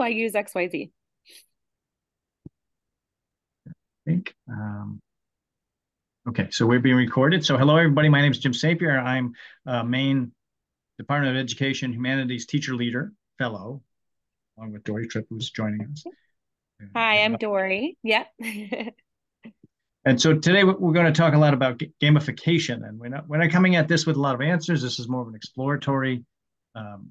oh, I use XYZ. I think. Um, okay, so we're being recorded. So hello, everybody. My name is Jim St. Pierre. I'm a Maine Department of Education Humanities Teacher Leader Fellow, along with Dorie Tripp, who's joining us. Hi, I'm Dorie. Yep. and so today we're going to talk a lot about gamification, and we're not we're not coming at this with a lot of answers. This is more of an exploratory, um,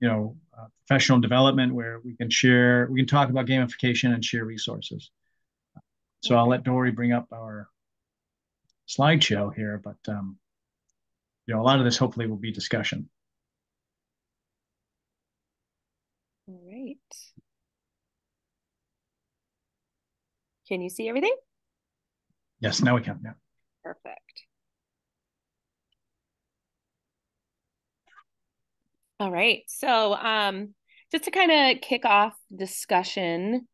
you know, uh, professional development where we can share, we can talk about gamification and share resources. So I'll let Dorie bring up our slideshow here, but um, you know, a lot of this hopefully will be discussion. All right. Can you see everything? Yes, now we can. Yeah. Perfect. All right. So, um, just to kind of kick off discussion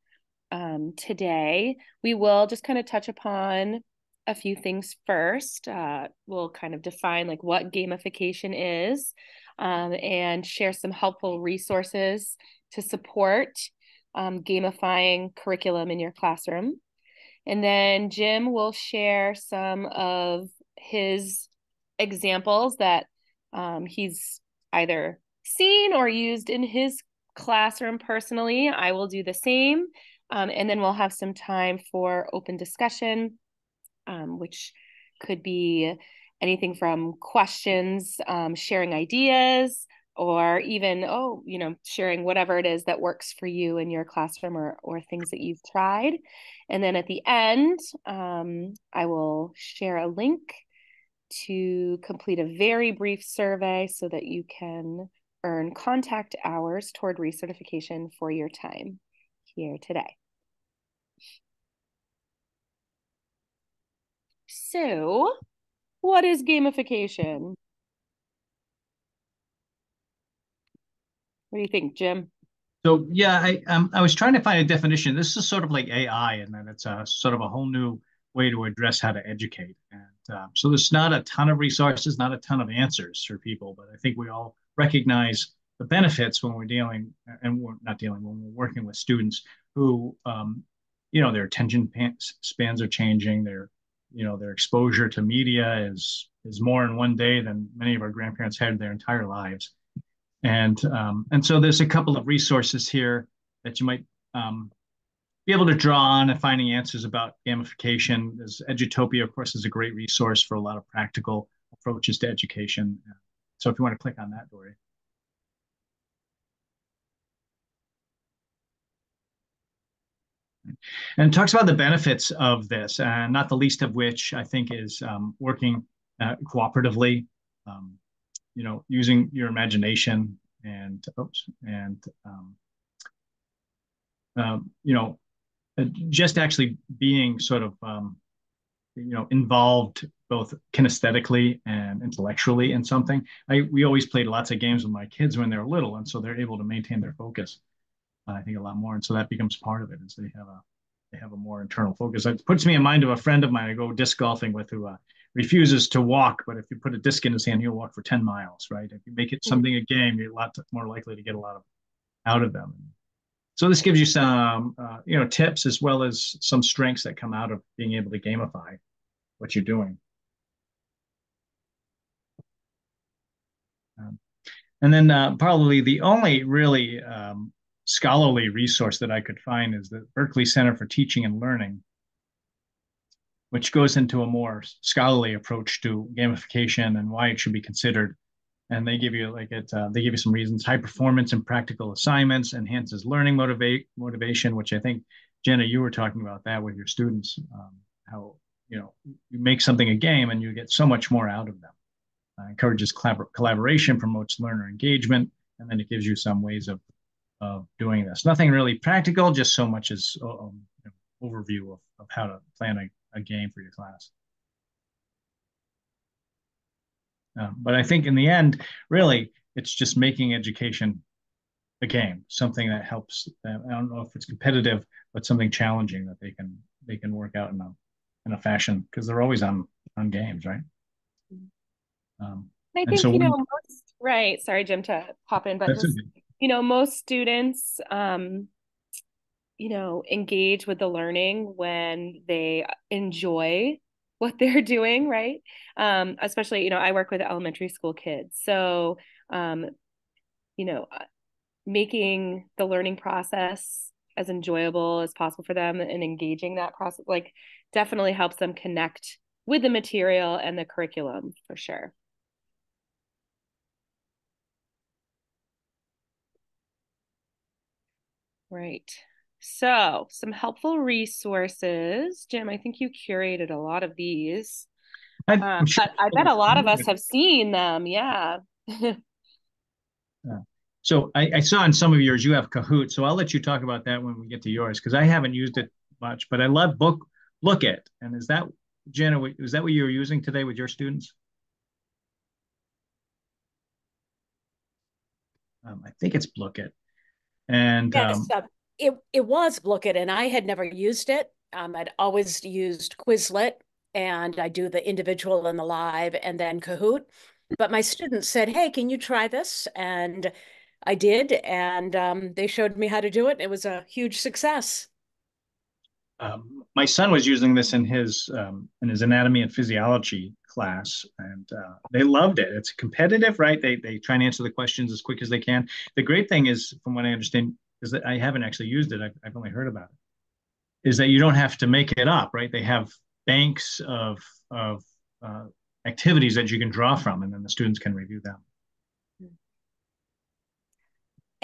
um, today, we will just kind of touch upon a few things first. Uh, we'll kind of define like what gamification is um, and share some helpful resources to support um, gamifying curriculum in your classroom. And then Jim will share some of his examples that um, he's either seen or used in his classroom personally. I will do the same. Um, and then we'll have some time for open discussion, um, which could be anything from questions, um, sharing ideas, or even, oh, you know, sharing whatever it is that works for you in your classroom or, or things that you've tried. And then at the end, um, I will share a link to complete a very brief survey so that you can earn contact hours toward recertification for your time here today. So, what is gamification? What do you think, Jim? So yeah, I um, I was trying to find a definition. This is sort of like AI, and then it's a sort of a whole new way to address how to educate. And um, so there's not a ton of resources, not a ton of answers for people, but I think we all recognize the benefits when we're dealing and we're not dealing when we're working with students who um, you know their attention spans are changing their you know their exposure to media is is more in one day than many of our grandparents had their entire lives and um, and so there's a couple of resources here that you might um, be able to draw on and finding answers about gamification. There's Edutopia, of course, is a great resource for a lot of practical approaches to education. So if you want to click on that, Dorie. And talks about the benefits of this, and not the least of which I think is um, working uh, cooperatively, um, you know, using your imagination and oops, and um, um you know, uh, just actually being sort of um, you know involved both kinesthetically and intellectually in something. I we always played lots of games with my kids when they were little, and so they're able to maintain their focus. I think a lot more, and so that becomes part of it. Is they have a they have a more internal focus. It puts me in mind of a friend of mine I go disc golfing with who uh, refuses to walk, but if you put a disc in his hand, he'll walk for ten miles. Right? If you make it something a game, you're a lot more likely to get a lot of out of them. So this gives you some, uh, you know, tips as well as some strengths that come out of being able to gamify what you're doing. Um, and then uh, probably the only really um, scholarly resource that I could find is the Berkeley Center for Teaching and Learning, which goes into a more scholarly approach to gamification and why it should be considered and they give you like it uh, they give you some reasons high performance and practical assignments enhances learning motivate motivation which i think jenna you were talking about that with your students um, how you know you make something a game and you get so much more out of them uh, encourages collabor- collaboration promotes learner engagement and then it gives you some ways of of doing this nothing really practical just so much as uh, um, you know, overview of, of how to plan a, a game for your class Uh, but I think in the end, really, it's just making education a game, something that helps. Them. I don't know if it's competitive, but something challenging that they can they can work out in a in a fashion because they're always on on games, right? Um, I think so you know, most, right? Sorry, Jim, to pop in, but just, you know, most students, um, you know, engage with the learning when they enjoy what they're doing, right? Um, especially, you know, I work with elementary school kids. So, um, you know, uh, making the learning process as enjoyable as possible for them and engaging that process, like, definitely helps them connect with the material and the curriculum for sure. Right. So, some helpful resources. Jim, I think you curated a lot of these. Um, sure. I bet a lot of us have seen them. Yeah. yeah. So I, I, saw in some of yours you have Kahoot. So I'll let you talk about that when we get to yours because I haven't used it much, but I love book look it. And is that Jenna? Is that what you were using today with your students? Um, I think it's Blooket. And yes, um, uh, it it was Blooket, and I had never used it. Um, I'd always used Quizlet, and I do the individual and the live, and then Kahoot. But my students said, "Hey, can you try this?" And I did, and um, they showed me how to do it. It was a huge success. Um, my son was using this in his um, in his anatomy and physiology class, and uh, they loved it. It's competitive, right? They they try and answer the questions as quick as they can. The great thing is, from what I understand, is that I haven't actually used it. I've, I've only heard about it. Is that you don't have to make it up, right? They have banks of of uh, activities that you can draw from, and then the students can review them.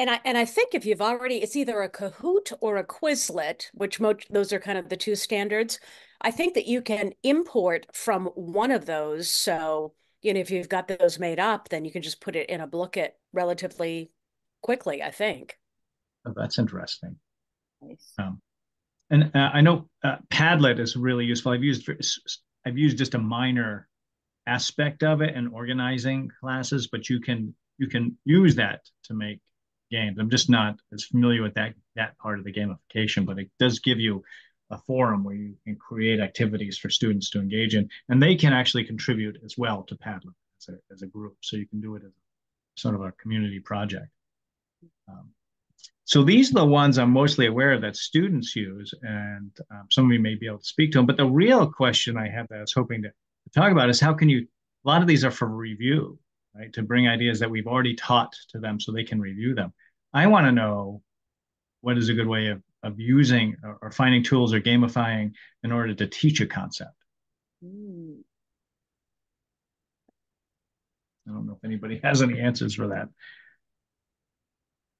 And I and I think if you've already, it's either a Kahoot or a Quizlet, which mo- those are kind of the two standards. I think that you can import from one of those. So you know, if you've got those made up, then you can just put it in a Blooket relatively quickly. I think. Oh, that's interesting. Nice. Um, and uh, I know uh, Padlet is really useful. I've used I've used just a minor aspect of it in organizing classes, but you can you can use that to make games. I'm just not as familiar with that that part of the gamification, but it does give you a forum where you can create activities for students to engage in, and they can actually contribute as well to Padlet as a, as a group. So you can do it as sort of a community project. Um, so these are the ones I'm mostly aware of that students use, and um, some of you may be able to speak to them. But the real question I have that I was hoping to, to talk about is how can you? A lot of these are for review, right? To bring ideas that we've already taught to them so they can review them. I want to know what is a good way of, of using or, or finding tools or gamifying in order to teach a concept. Mm. I don't know if anybody has any answers for that.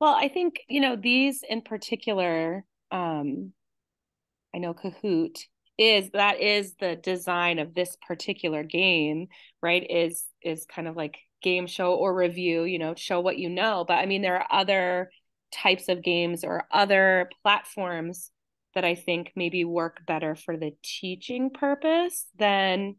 Well, I think, you know, these in particular, um, I know Kahoot is that is the design of this particular game, right? Is is kind of like game show or review, you know, show what you know. But I mean, there are other types of games or other platforms that I think maybe work better for the teaching purpose than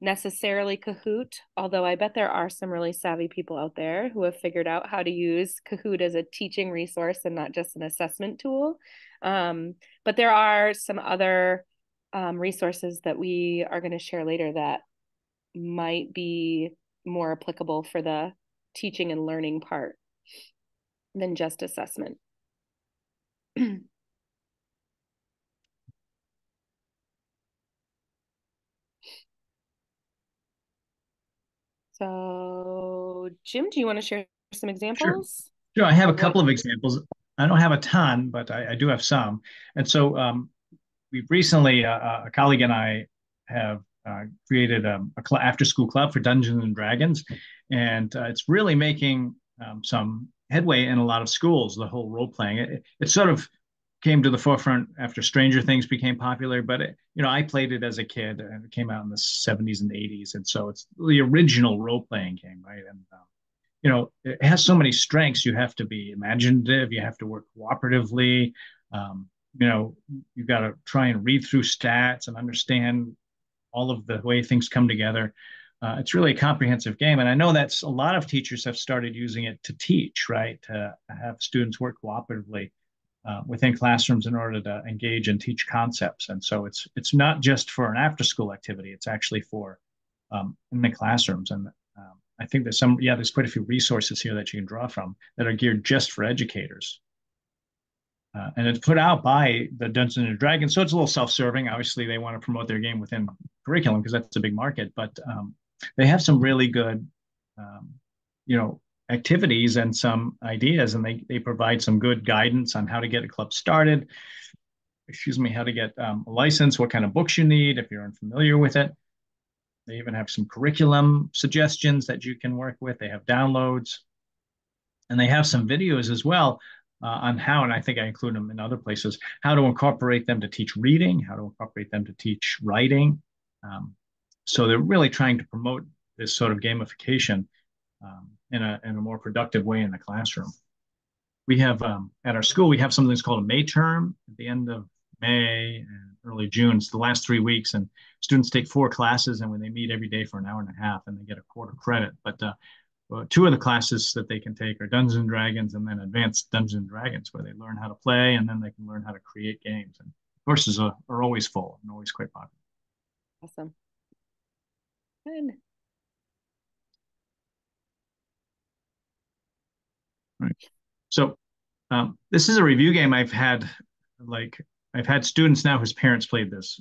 necessarily Kahoot, although I bet there are some really savvy people out there who have figured out how to use Kahoot as a teaching resource and not just an assessment tool. Um, but there are some other um, resources that we are going to share later that might be more applicable for the teaching and learning part than just assessment. so, Jim, do you want to share some examples? Sure. sure. I have a couple of examples. I don't have a ton, but I, I do have some. And so, um, we've recently, uh, uh a colleague and I have uh, created a, a cl- after school club for Dungeons and Dragons, and uh, it's really making um, some headway in a lot of schools. The whole role playing it, it, sort of came to the forefront after Stranger Things became popular. But it, you know, I played it as a kid, and it came out in the '70s and '80s, and so it's the original role playing game, right? And um, you know, it has so many strengths. You have to be imaginative. You have to work cooperatively. Um, you know, you've got to try and read through stats and understand all of the way things come together. Uh, it's really a comprehensive game. And I know that's a lot of teachers have started using it to teach, right? To have students work cooperatively uh, within classrooms in order to engage and teach concepts. And so it's it's not just for an after school activity, it's actually for um, in the classrooms. And um, I think there's some, yeah, there's quite a few resources here that you can draw from that are geared just for educators. Uh, and it's put out by the Dungeons and Dragons. So it's a little self-serving. Obviously, they want to promote their game within curriculum because that's a big market. But um, they have some really good, um, you know, activities and some ideas, and they they provide some good guidance on how to get a club started. Excuse me, how to get um, a license, what kind of books you need if you're unfamiliar with it. They even have some curriculum suggestions that you can work with. They have downloads, and they have some videos as well uh, on how, and I think I include them in other places, how to incorporate them to teach reading, how to incorporate them to teach writing. Um, so they're really trying to promote this sort of gamification um, in, a, in a more productive way in the classroom. We have um, at our school, we have something that's called a May term at the end of May and early June. It's the last three weeks, and students take four classes, and when they meet every day for an hour and a half, and they get a quarter credit. But uh, well, two of the classes that they can take are Dungeons and Dragons and then Advanced Dungeons and Dragons, where they learn how to play and then they can learn how to create games. And courses are, are always full and always quite popular. Awesome. Good. Right. So um, this is a review game I've had like I've had students now whose parents played this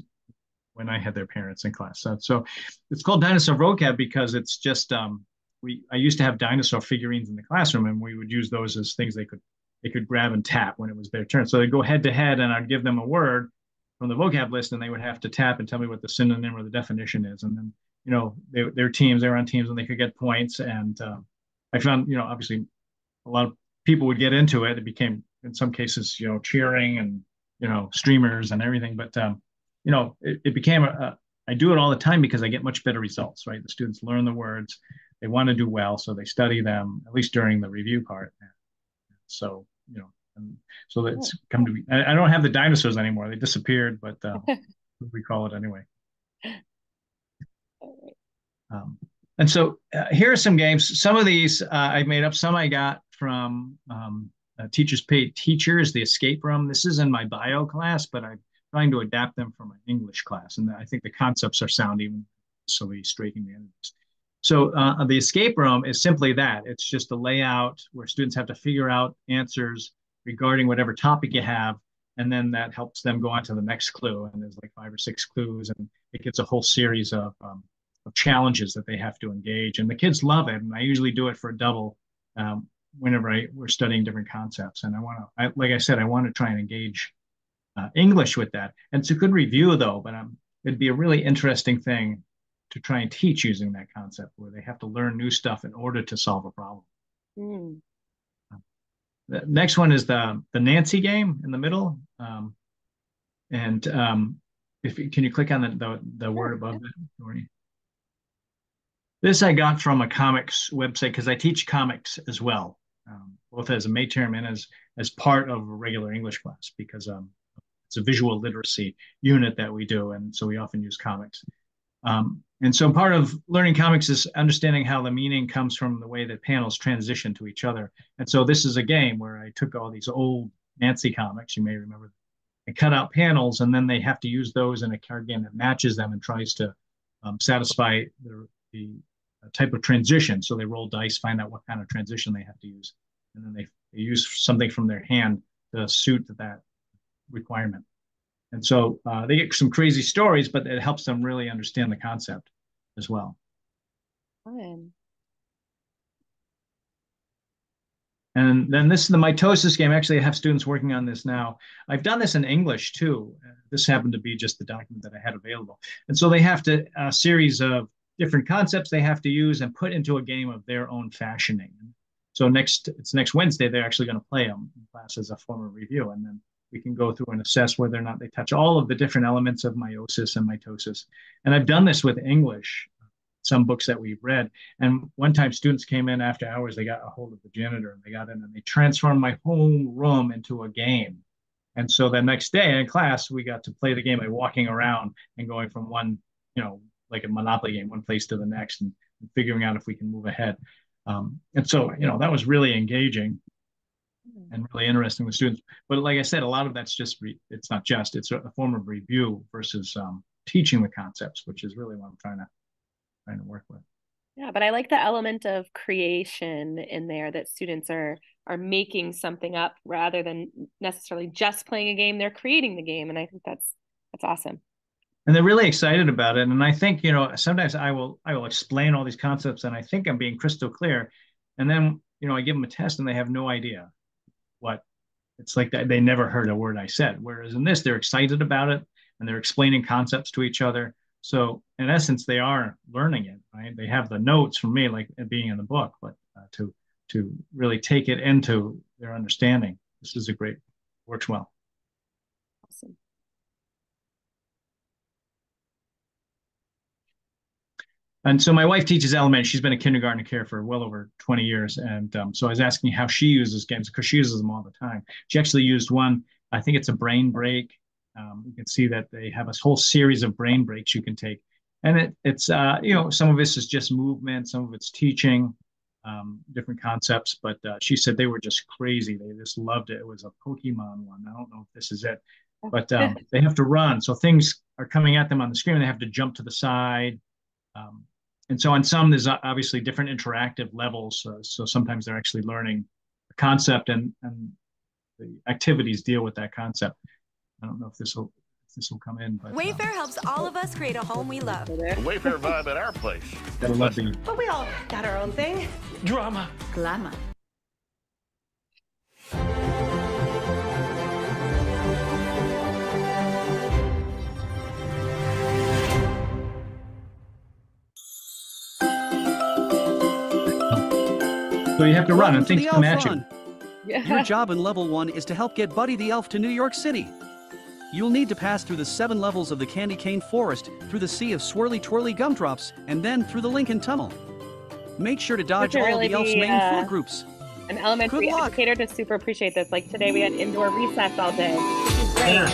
when I had their parents in class. So, so it's called Dinosaur Vocab because it's just um, we I used to have dinosaur figurines in the classroom, and we would use those as things they could they could grab and tap when it was their turn. So they'd go head to head, and I'd give them a word from the vocab list, and they would have to tap and tell me what the synonym or the definition is, and then you know they, their teams they were on teams and they could get points, and uh, I found you know obviously a lot of people would get into it. It became in some cases you know cheering and you know streamers and everything, but um, you know it, it became a, a I do it all the time because I get much better results, right? The students learn the words, they want to do well, so they study them at least during the review part. So you know, and so it's come to be. I, don't have the dinosaurs anymore; they disappeared, but uh, we call it anyway. Um, and so uh, here are some games. Some of these uh, I made up. Some I got from um, uh, Teachers Paid Teachers, the Escape Room. This is in my bio class, but I'm trying to adapt them for my English class, and I think the concepts are sound even so we straighten the ends. So uh, the escape room is simply that. It's just a layout where students have to figure out answers regarding whatever topic you have, and then that helps them go on to the next clue. And there's like five or six clues, and it gets a whole series of, um, of challenges that they have to engage. And the kids love it. And I usually do it for a double um, whenever I, we're studying different concepts. And I want to, like I said, I want to try and engage uh, English with that. And it's a good review though, but um, it'd be a really interesting thing to try and teach using that concept where they have to learn new stuff in order to solve a problem. Mm. The next one is the the Nancy game in the middle. Um, and um, if you, can you click on the the, the word above it? This I got from a comics website because I teach comics as well, um, both as a May term and as as part of a regular English class because um, it's a visual literacy unit that we do, and so we often use comics. Um, and so part of learning comics is understanding how the meaning comes from the way that panels transition to each other. And so this is a game where I took all these old Nancy comics, you may remember, and cut out panels, and then they have to use those in a card game that matches them and tries to um, satisfy the, the uh, type of transition. So they roll dice, find out what kind of transition they have to use, and then they, they use something from their hand to suit that requirement. And so uh, they get some crazy stories, but it helps them really understand the concept as well. Fun. And then this is the mitosis game. Actually, I have students working on this now. I've done this in English too. This happened to be just the document that I had available. And so they have to a series of different concepts they have to use and put into a game of their own fashioning. So next, it's next Wednesday. They're actually going to play them in class as a form of review, and then we can go through and assess whether or not they touch all of the different elements of meiosis and mitosis. And I've done this with English, some books that we've read. And one time students came in after hours, they got a hold of the janitor and they got in and they transformed my whole room into a game. And so the next day in class, we got to play the game by walking around and going from one, you know, like a Monopoly game, one place to the next and, and figuring out if we can move ahead. Um, and so, you know, that was really engaging and really interesting with students. But like I said, a lot of that's just re- it's not just it's a form of review versus um, teaching the concepts, which is really what I'm trying to trying to work with. Yeah, but I like the element of creation in there that students are are making something up rather than necessarily just playing a game. They're creating the game, and I think that's that's awesome. And they're really excited about it. And I think you know sometimes I will I will explain all these concepts, and I think I'm being crystal clear, and then you know I give them a test, and they have no idea what it's like. They never heard a word I said. Whereas in this, they're excited about it, and they're explaining concepts to each other so in essence, they are learning it, right? They have the notes from me, like being in the book, but uh, to to really take it into their understanding, this is a great works well. Awesome. And so my wife teaches elementary. She's been a kindergarten care for well over 20 years. And um, so I was asking how she uses games because she uses them all the time. She actually used one, I think it's a brain break um, you can see that they have a whole series of brain breaks you can take. And it, it's, uh, you know, some of this is just movement, some of it's teaching, um, different concepts. But uh, she said they were just crazy. They just loved it. It was a Pokemon one. I don't know if this is it, but um, they have to run. So things are coming at them on the screen. They have to jump to the side. Um, and so on some, there's obviously different interactive levels. Uh, so sometimes they're actually learning a concept and, and the activities deal with that concept. I don't know if this will if this will come in. But, Wayfair um, helps all of us create a home we love. The Wayfair vibe at our place. Gotta love the. But we all got our own thing. Drama. Glamour. So you have to run and things come at you. Your job in level one is to help get Buddy the Elf to New York City. You'll need to pass through the seven levels of the Candy Cane Forest, through the sea of swirly twirly gumdrops, and then through the Lincoln Tunnel. Make sure to dodge all really of the elf's main uh, food groups. An elementary educator to super appreciate this. Like today we had indoor recess all day. Great. Yeah.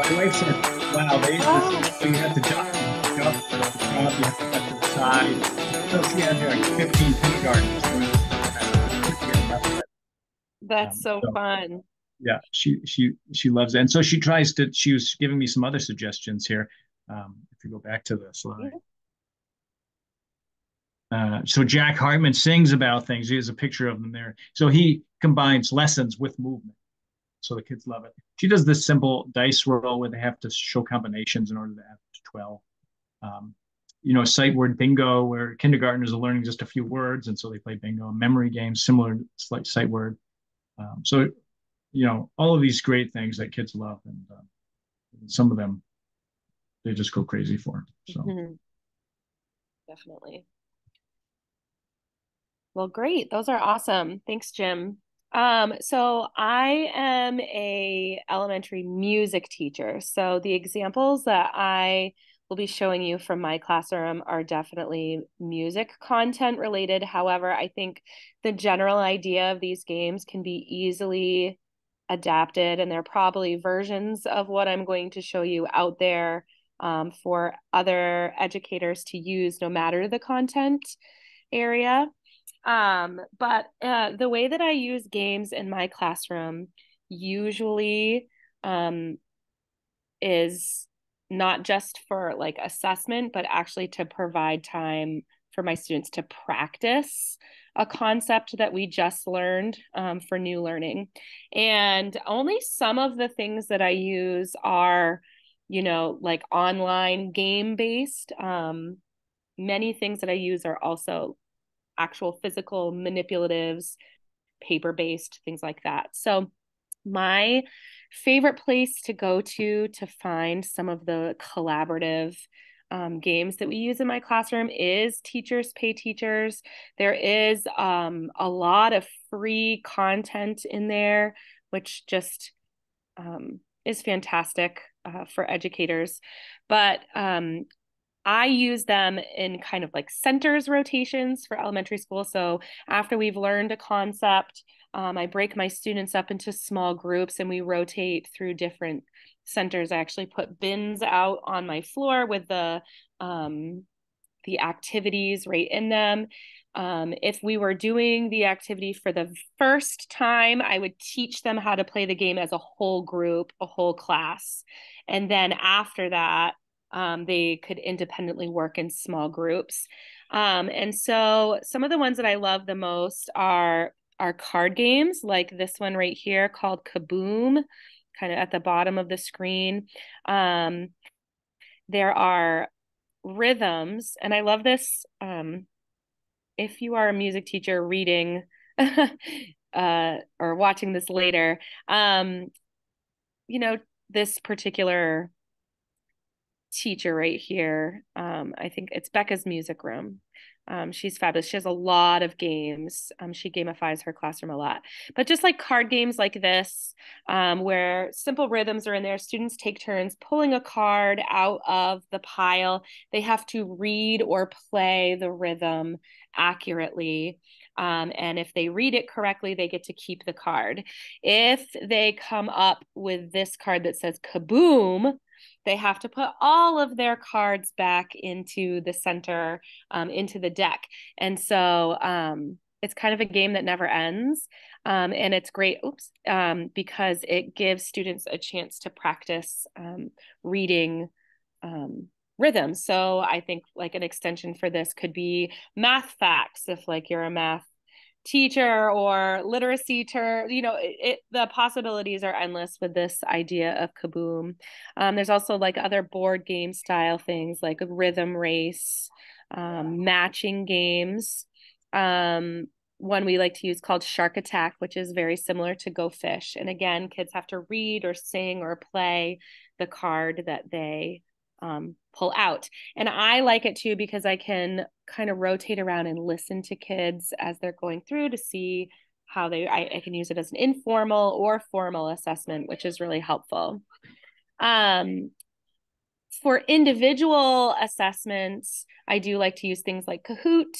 My wife said, wow, they oh. so you have to jump, jump, jump, you have to cut to the side. So she had like 15 kindergartens. That's um, so, so fun. yeah she she she loves it. And so she tries to she was giving me some other suggestions here. Um, if you go back to the slide. Uh, so Jack Hartmann sings about things. He has a picture of them there. So he combines lessons with movement. So the kids love it. She does this simple dice roll where they have to show combinations in order to add to 12 um, you know sight word bingo where kindergartners are learning just a few words and so they play bingo memory games similar to sight word um, so you know, all of these great things that kids love, and uh, some of them they just go crazy for. So mm-hmm. definitely. Well, great. Those are awesome. Thanks, Jim. Um, so I am a elementary music teacher. So the examples that I will be showing you from my classroom are definitely music content related. However, I think the general idea of these games can be easily adapted and there are probably versions of what i'm going to show you out there um, for other educators to use no matter the content area um, but uh, the way that i use games in my classroom usually um, is not just for like assessment but actually to provide time for my students to practice a concept that we just learned um, for new learning. And only some of the things that I use are, you know, like online game based. Um, many things that I use are also actual physical manipulatives, paper based, things like that. So, my favorite place to go to to find some of the collaborative um, games that we use in my classroom is Teachers Pay Teachers. There is um, a lot of free content in there, which just um, is fantastic uh, for educators. But um, I use them in kind of like centers rotations for elementary school. So after we've learned a concept, um, I break my students up into small groups and we rotate through different centers. I actually put bins out on my floor with the um, the activities right in them. Um, if we were doing the activity for the first time, I would teach them how to play the game as a whole group, a whole class. And then after that, um, they could independently work in small groups. Um, and so some of the ones that I love the most are are card games like this one right here called Kaboom, kind of at the bottom of the screen. Um, there are rhythms, and I love this. Um, if you are a music teacher reading uh, or watching this later, um, you know, this particular teacher right here, um, I think it's Becca's music room. Um, she's fabulous. She has a lot of games. Um, she gamifies her classroom a lot. But just like card games like this, um, where simple rhythms are in there, students take turns pulling a card out of the pile. They have to read or play the rhythm accurately. Um, and if they read it correctly, they get to keep the card. If they come up with this card that says kaboom, they have to put all of their cards back into the center, um, into the deck. And so um, it's kind of a game that never ends. Um, and it's great, oops, um, because it gives students a chance to practice um, reading um, rhythm. So I think like an extension for this could be math facts if like you're a math teacher or literacy term you know it, it, the possibilities are endless with this idea of kaboom. Um, there's also like other board game style things like rhythm race um, matching games. Um, one we like to use called shark attack which is very similar to go fish. And again kids have to read or sing or play the card that they um, pull out. And I like it too because I can kind of rotate around and listen to kids as they're going through to see how they, I, I can use it as an informal or formal assessment, which is really helpful. Um, for individual assessments, I do like to use things like Kahoot.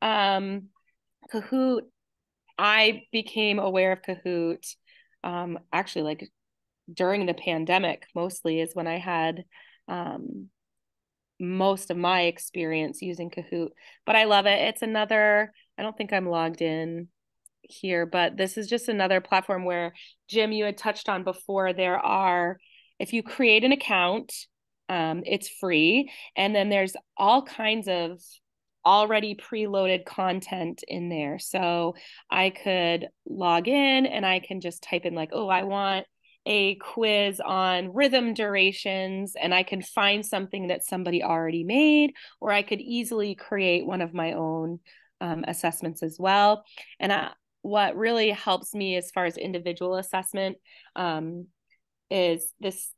Um, Kahoot, I became aware of Kahoot um, actually like during the pandemic, mostly is when I had um, most of my experience using Kahoot, but I love it. It's another, I don't think I'm logged in here, but this is just another platform where Jim, you had touched on before. There are, if you create an account, um, it's free. And then there's all kinds of already preloaded content in there. So I could log in and I can just type in, like, oh, I want a quiz on rhythm durations and I can find something that somebody already made, or I could easily create one of my own um, assessments as well. And I, what really helps me as far as individual assessment um, is this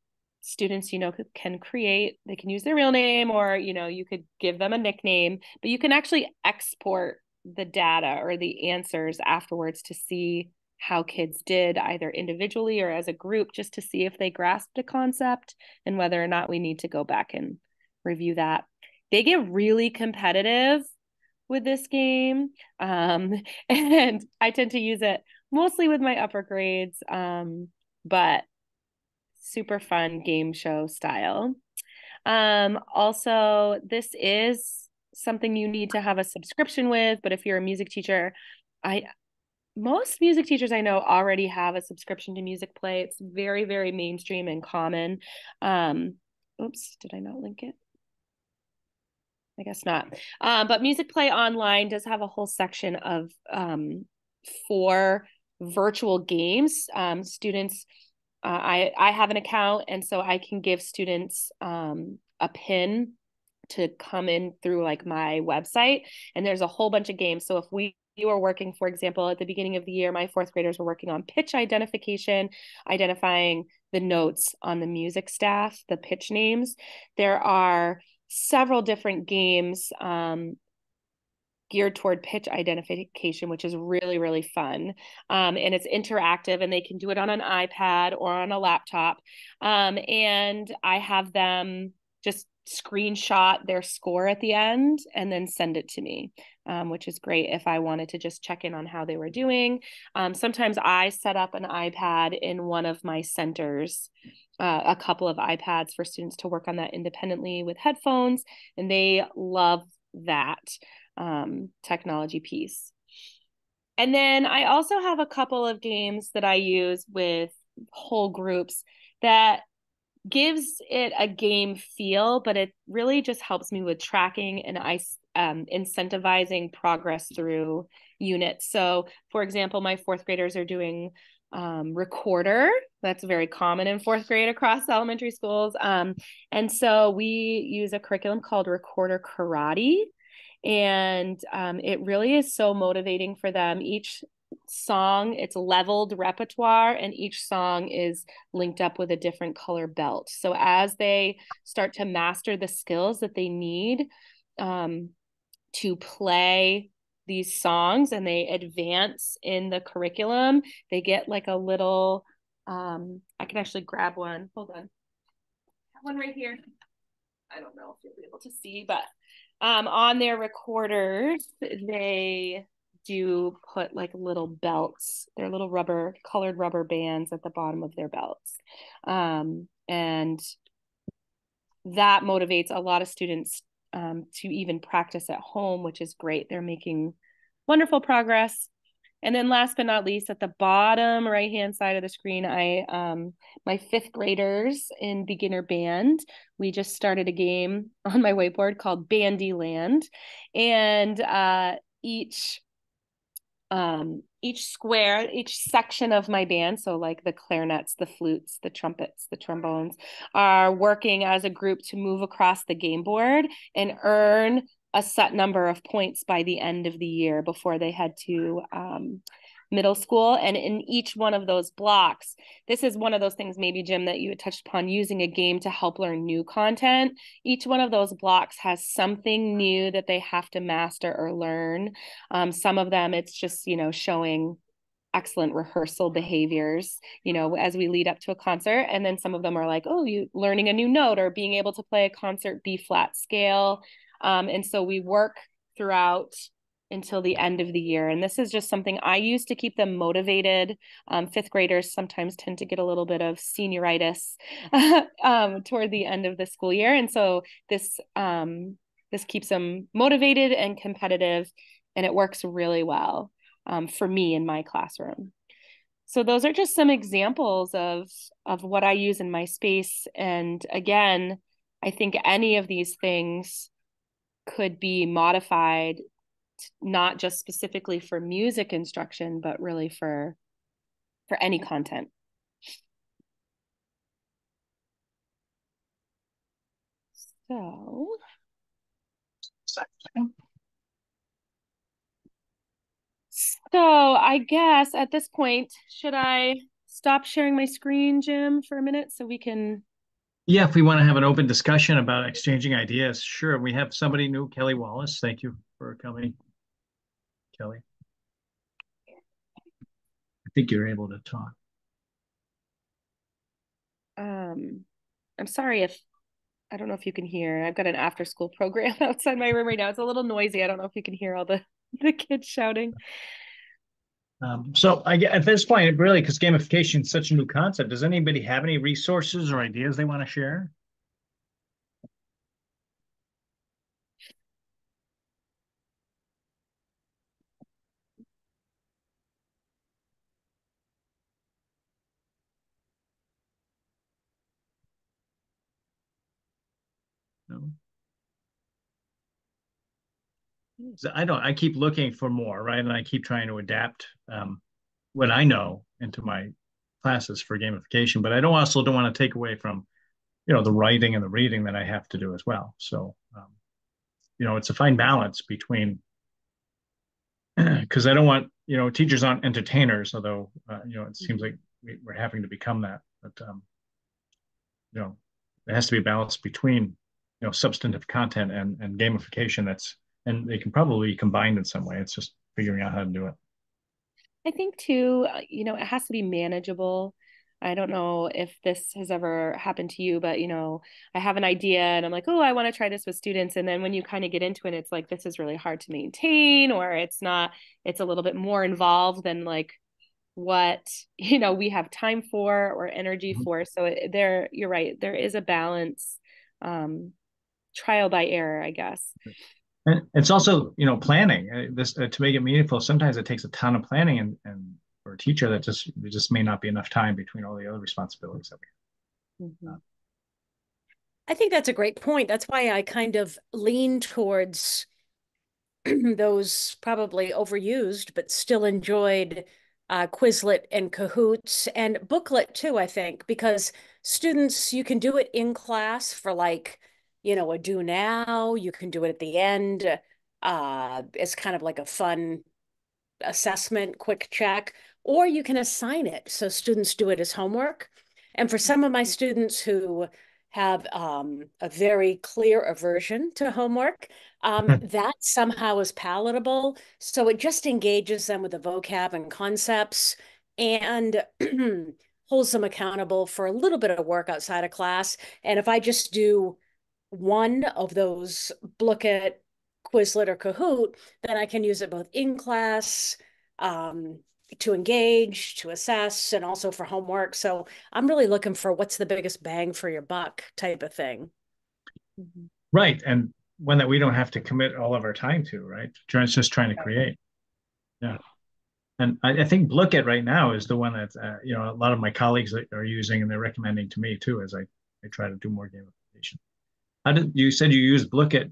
students you know can create they can use their real name or you know you could give them a nickname but you can actually export the data or the answers afterwards to see how kids did either individually or as a group just to see if they grasped a concept and whether or not we need to go back and review that. They get really competitive with this game. Um, and I tend to use it mostly with my upper grades, um, but super fun game show style. Um, also, this is something you need to have a subscription with, but if you're a music teacher, I most music teachers I know already have a subscription to Music Play. It's very, very mainstream and common. Um, oops, did I not link it? I guess not. Um, but Music Play Online does have a whole section of um, for virtual games. Um, students, uh, I I have an account, and so I can give students um, a pin to come in through like my website, and there's a whole bunch of games. So if we you were working, for example, at the beginning of the year, my fourth graders were working on pitch identification, identifying the notes on the music staff, the pitch names. There are several different games um, geared toward pitch identification, which is really, really fun. Um, and it's interactive, and they can do it on an iPad or on a laptop. Um, and I have them just screenshot their score at the end and then send it to me, um, which is great if I wanted to just check in on how they were doing. Um, sometimes I set up an iPad in one of my centers, uh, a couple of iPads for students to work on that independently with headphones, and they love that um, technology piece. And then I also have a couple of games that I use with whole groups that gives it a game feel, but it really just helps me with tracking and I um, incentivizing progress through units. So, for example, my fourth graders are doing um, recorder. That's very common in fourth grade across elementary schools. Um, and so we use a curriculum called Recorder Karate. And um, it really is so motivating for them. Each song, it's leveled repertoire, and each song is linked up with a different color belt. So as they start to master the skills that they need um, to play these songs and they advance in the curriculum, they get like a little um I can actually grab one. Hold on. one right here. I don't know if you'll be able to see, but um on their recorders, they do put like little belts. They're little rubber colored rubber bands at the bottom of their belts. Um and that motivates a lot of students um, to even practice at home, which is great. They're making wonderful progress. And then last but not least, at the bottom right hand side of the screen, I um, my fifth graders in beginner band. We just started a game on my whiteboard called Bandyland, and uh, each um, each square, each section of my band, so like the clarinets, the flutes, the trumpets, the trombones, are working as a group to move across the game board and earn a set number of points by the end of the year before they had to um, middle school. And in each one of those blocks, this is one of those things, maybe, Jim, that you had touched upon using a game to help learn new content. Each one of those blocks has something new that they have to master or learn. Um, some of them, it's just, you know, showing excellent rehearsal behaviors you know as we lead up to a concert and then some of them are like oh you learning a new note or being able to play a concert b flat scale um, and so we work throughout until the end of the year. And this is just something I use to keep them motivated. Um, fifth graders sometimes tend to get a little bit of senioritis um, toward the end of the school year. And so this um, this keeps them motivated and competitive, and it works really well um, for me in my classroom. So those are just some examples of of what I use in my space. And again, I think any of these things could be modified not just specifically for music instruction but really for for any content so so i guess at this point should i stop sharing my screen jim for a minute so we can yeah, if we want to have an open discussion about exchanging ideas, sure. We have somebody new, Kelly Wallace. Thank you for coming, Kelly. I think you're able to talk. Um, I'm sorry if I don't know if you can hear. I've got an after school program outside my room right now. It's a little noisy. I don't know if you can hear all the the kids shouting. Um, so I, at this point, really, because gamification is such a new concept, does anybody have any resources or ideas they want to share? No. I don't. I keep looking for more, right? And I keep trying to adapt um, what I know into my classes for gamification. But I don't also don't want to take away from, you know, the writing and the reading that I have to do as well. So, um, you know, it's a fine balance between because I don't want you know teachers aren't entertainers, although uh, you know it seems like we, are having to become that. But um, you know, there has to be a balance between you know substantive content and and gamification that's and they can probably be combined in some way. It's just figuring out how to do it. I think too, uh, you know, it has to be manageable. I don't know if this has ever happened to you, but you know, I have an idea and I'm like, oh, I want to try this with students. And then when you kind of get into it, it's like, this is really hard to maintain, or it's not, it's a little bit more involved than like what, you know, we have time for or energy mm-hmm. for. So it, there, you're right. There is a balance, um, trial by error, I guess. And it's also, you know, planning uh, this uh, to make it meaningful. Sometimes it takes a ton of planning, and, and for a teacher, that just just may not be enough time between all the other responsibilities that we have. Mm-hmm. I think that's a great point. That's why I kind of lean towards those probably overused, but still enjoyed uh, Quizlet and Kahoots and Blooket too, I think, because students, you can do it in class for like, you know, a do now, you can do it at the end. Uh, it's kind of like a fun assessment, quick check, or you can assign it so students do it as homework. And for some of my students who have um, a very clear aversion to homework, um, hmm. that somehow is palatable. So it just engages them with the vocab and concepts and holds them accountable for a little bit of work outside of class. And if I just do one of those Blooket, Quizlet, or Kahoot, then I can use it both in class, um, to engage, to assess, and also for homework. So I'm really looking for what's the biggest bang for your buck type of thing. Mm-hmm. Right. And one that we don't have to commit all of our time to, right? It's just trying to create. Yeah. And I, I think Blooket right now is the one that, uh, you know, a lot of my colleagues are using and they're recommending to me too, as I, I try to do more gamification. How did you said you used Blooket,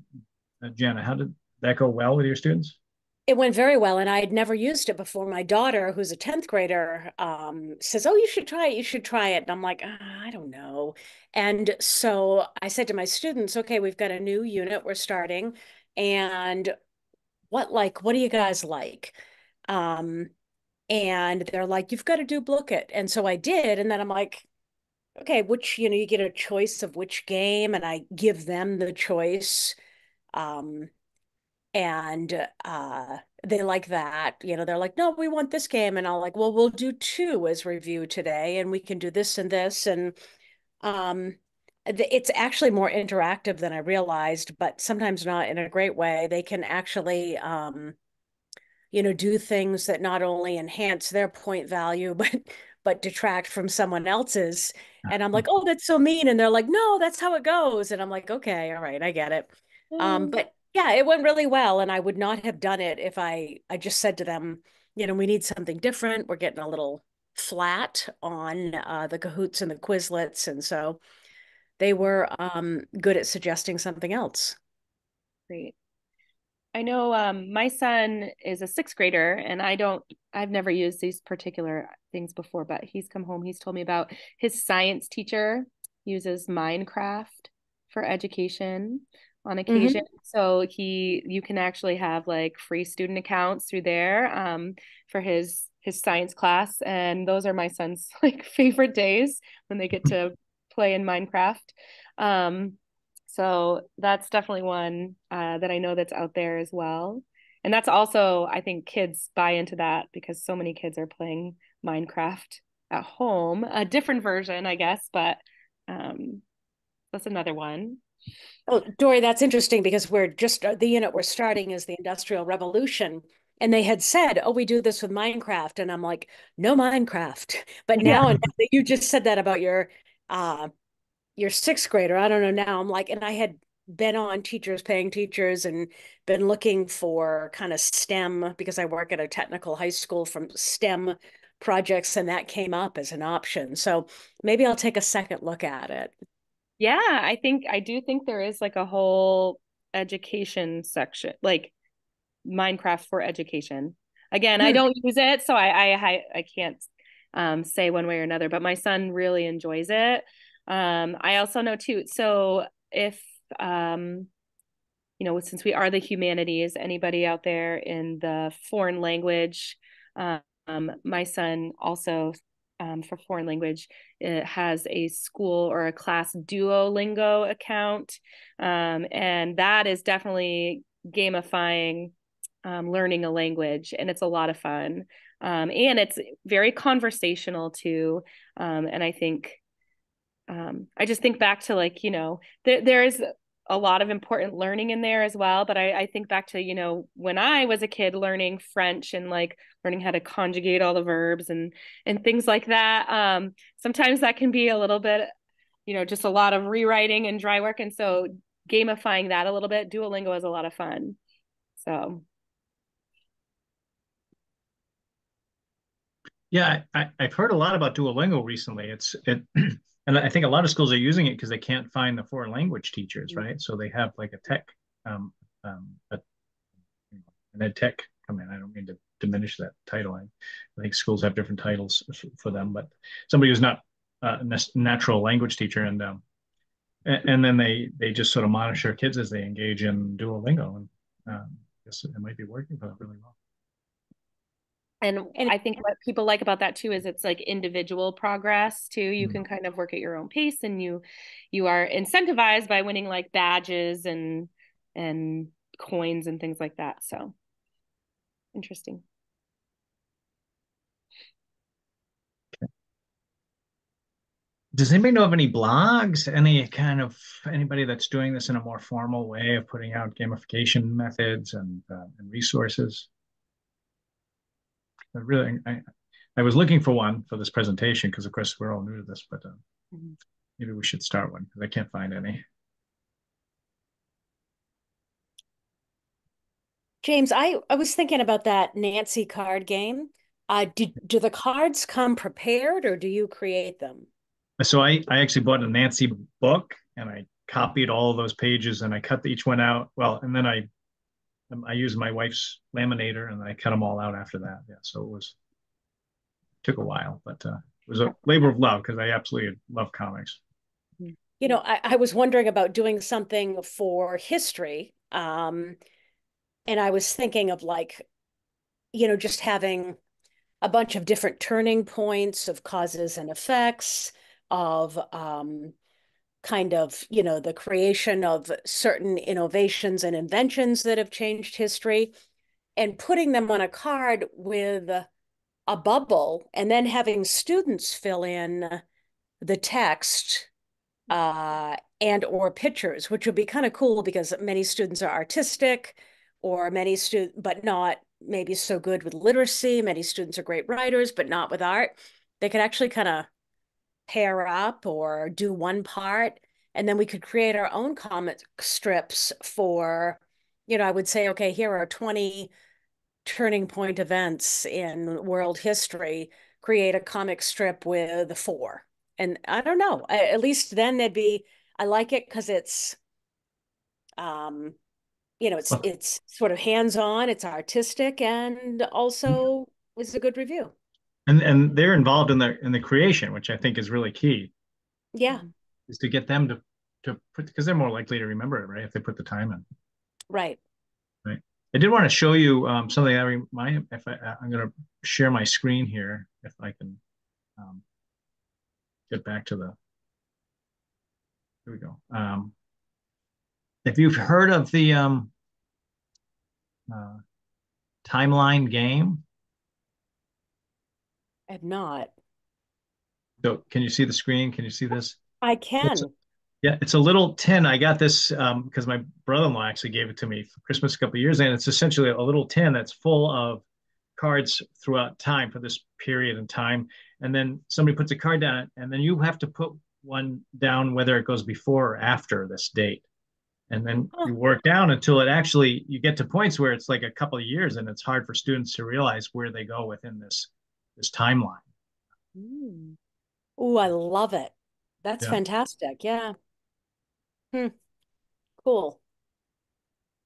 uh, Jana? How did that go well with your students? it went very well and i had never used it before. My daughter who's a 10th grader um, says oh you should try it you should try it. And i'm like oh, i don't know. And so i said to my students okay we've got a new unit we're starting and what like what do you guys like? Um, and they're like you've got to do Blooket and so i did and then i'm like okay which you know you get a choice of which game and i give them the choice um, and uh they like that you know they're like no we want this game and i'll like well we'll do two as review today and we can do this and this and um it's actually more interactive than i realized but sometimes not in a great way. They can actually um you know do things that not only enhance their point value but but detract from someone else's and i'm like oh that's so mean and they're like no that's how it goes and i'm like okay all right i get it um mm. but yeah, it went really well, and I would not have done it if I I just said to them, you know, we need something different. We're getting a little flat on uh, the Kahoots and the Quizlets, and so they were um, good at suggesting something else. Great. I know um, my son is a sixth grader, and I don't. I've never used these particular things before, but he's come home. He's told me about his science teacher uses Minecraft for education on mm-hmm. occasion. Mm-hmm. So he you can actually have like free student accounts through there um, for his his science class and those are my son's like favorite days when they get to play in Minecraft. Um, so that's definitely one uh, that I know that's out there as well. And that's also I think kids buy into that because so many kids are playing Minecraft at home, a different version, I guess, but um, that's another one. Oh, Dorie, that's interesting because we're just the unit we're starting is the Industrial Revolution. And they had said, oh, we do this with Minecraft. And I'm like, no Minecraft. But now, yeah. you just said that about your uh your sixth grader. I don't know now. I'm like, and I had been on teachers paying teachers and been looking for kind of STEM because I work at a technical high school from STEM projects, and that came up as an option. So maybe I'll take a second look at it. Yeah, I think I do think there is like a whole education section, like Minecraft for education. Again, I hmm. don't use it, so I I I can't um, say one way or another. But my son really enjoys it. Um, I also know too. So if um, you know, since we are the humanities, anybody out there in the foreign language, um, my son also um, for foreign language it has a school or a class duolingo account. Um, and that is definitely gamifying um, learning a language and it's a lot of fun. Um, and it's very conversational too. Um, and i think um, i just think back to like you know there, there's a lot of important learning in there as well. But I, I think back to, you know, when I was a kid learning French and like learning how to conjugate all the verbs and and things like that. Um, sometimes that can be a little bit, you know, just a lot of rewriting and dry work. And so gamifying that a little bit, Duolingo is a lot of fun. So yeah, I, have heard a lot about Duolingo recently. It's it and I think a lot of schools are using it because they can't find the foreign language teachers, right? So they have like a tech, um, um, a, an ed tech come in. I don't mean to diminish that title. I, I think schools have different titles for them, but somebody who's not uh, a natural language teacher, and um, and, and then they they just sort of monitor kids as they engage in Duolingo, and um, I guess it might be working for them really well. And, And- I think what people like about that too is it's like individual progress too. You Mhm. can kind of work at your own pace and you you are incentivized by winning like badges and and coins and things like that. So interesting. Does anybody know of any blogs? Any kind of anybody that's doing this in a more formal way of putting out gamification methods and uh, and resources? I really, I, I was looking for one for this presentation because, of course, we're all new to this, but uh, Mhm. maybe we should start one because I can't find any. James, I, I was thinking about that Nancy card game. Uh, do, do the cards come prepared or do you create them? So I, I actually bought a Nancy book and I copied all those pages and I cut each one out. Well, and then I um, I used my wife's laminator and I cut them all out after that. Yeah, so it was took a while, but uh, it was a labor of love because I absolutely love comics. You know, I, I was wondering about doing something for history. Um, and I was thinking of like, you know, just having a bunch of different turning points of causes and effects, of um, kind of, you know, the creation of certain innovations and inventions that have changed history, and putting them on a card with a bubble, and then having students fill in the text uh, and or pictures, which would be kind of cool because many students are artistic or many students, but not maybe so good with literacy. Many students are great writers, but not with art. They could actually kind of pair up or do one part, and then we could create our own comic strips for, you know, I would say, okay, here are 20 turning point events in world history. Create a comic strip with four. And I don't know, at least then there'd be, I like it because it's, um, you know, it's it's sort of hands-on, it's artistic, and also is a good review. And and they're involved in the in the creation, which I think is really key, Yeah, is to get them to to put because they're more likely to remember it, right? If they put the time in. right. Right. I did want to show you um, something that remind if I, I'm going to share my screen here, if I can um, get back to the. Here we go. Um, if you've heard of the um, uh, timeline game, I have not. so can you see the screen? Can you see this? I can. Yeah, it's a little tin. I got this um, because my brother-in-law actually gave it to me for Christmas a couple of years, and it's essentially a little tin that's full of cards throughout time for this period in time. And then somebody puts a card down, and then you have to put one down whether it goes before or after this date. And then you work down until it actually you get to points where it's like a couple of years, and it's hard for students to realize where they go within this this timeline. Mm. Oh, I love it. That's Yeah. fantastic. Yeah. Hmm. Cool.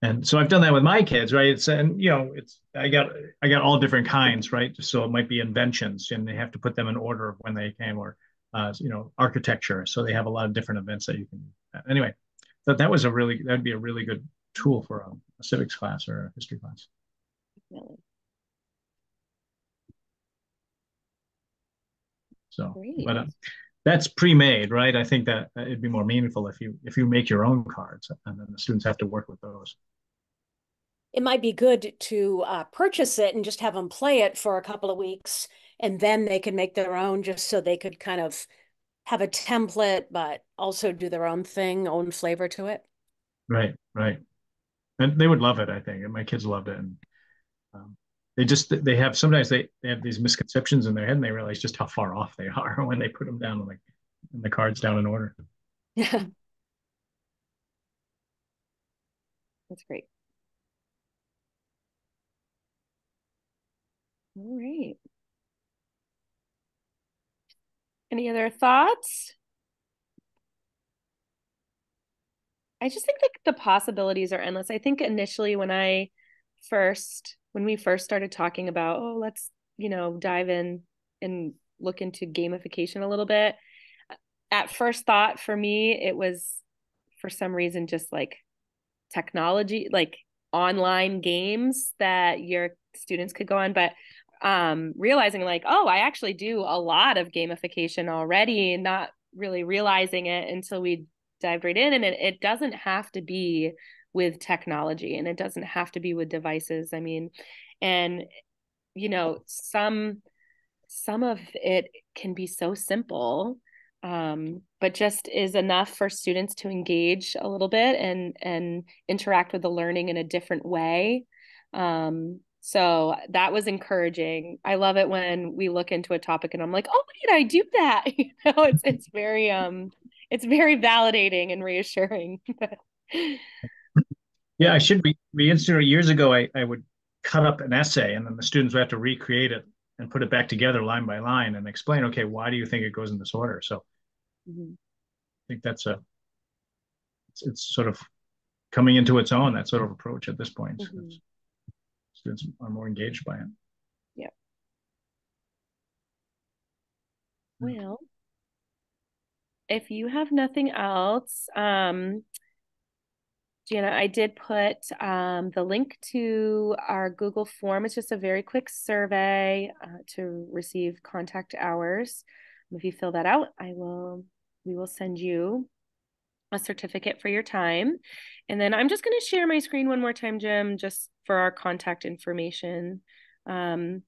And so I've done that with my kids, right? It's and you know, it's I got I got all different kinds, right? So it might be inventions, and they have to put them in order of when they came, or uh, you know, architecture. So they have a lot of different events that you can. Anyway, that that was a really that'd be a really good tool for a, a civics class or a history class. Definitely. So, Great. but uh, that's pre-made, right? I think that it'd be more meaningful if you if you make your own cards, and then the students have to work with those. It might be good to uh, purchase it and just have them play it for a couple of weeks, and then they can make their own just so they could kind of have a template, but also do their own thing, own flavor to it. Right, right. And they would love it, I think. And my kids loved it. And they just they have sometimes they, they have these misconceptions in their head and they realize just how far off they are when they put them down like and the cards down in order. Yeah. That's great. All right. Any other thoughts? I just think that the possibilities are endless. I think initially when i first when we first started talking about, oh, let's, you know, dive in and look into gamification a little bit. At first thought for me, it was for some reason just like technology, like online games that your students could go on. But um, realizing like, oh, I actually do a lot of gamification already, not really realizing it until we dived right in. And it, it doesn't have to be with technology and it doesn't have to be with devices. I mean, and you know, some some of it can be so simple um, but just is enough for students to engage a little bit and and interact with the learning in a different way. Um, so that was encouraging. I love it when we look into a topic and i'm like oh did i do that? You know it's it's very um it's very validating and reassuring yeah i should be be interested years ago I, I would cut up an essay and then the students would have to recreate it and put it back together line by line and explain okay why do you think it goes in this order? So mm-hmm. i think that's a it's, it's, sort of coming into its own that sort of approach at this point. Mm-hmm. students are more engaged by it. Yeah. Well if you have nothing else um Jana, I did put um, the link to our Google form. It's just a very quick survey uh, to receive contact hours. If you fill that out, I will. We will send you a certificate for your time, and then I'm just going to share my screen one more time, Jim, just for our contact information. Um,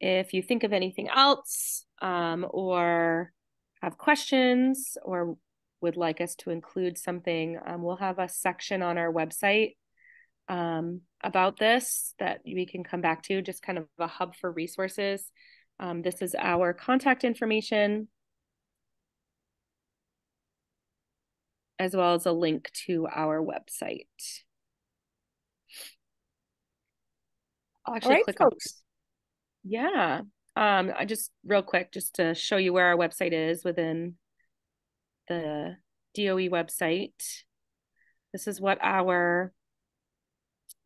if you think of anything else um, or have questions or would like us to include something, um, we'll have a section on our website um, about this that we can come back to, just kind of a hub for resources. Um, this is our contact information, as well as a link to our website. I'll actually right, click folks. on. Yeah. Um, I just real quick, just to show you where our website is within the DOE website. This is what our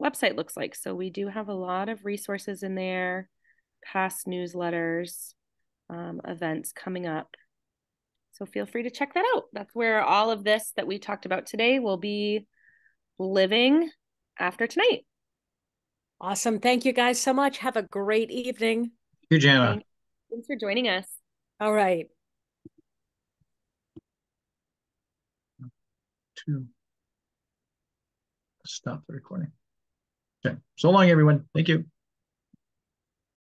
website looks like. So we do have a lot of resources in there, past newsletters, um, events coming up. So feel free to check that out. That's where all of this that we talked about today will be living after tonight. Awesome. Thank you guys so much. Have a great evening. Thank you, Jana. Thanks for joining us. All right. To stop the recording. Okay. So long, everyone. Thank you.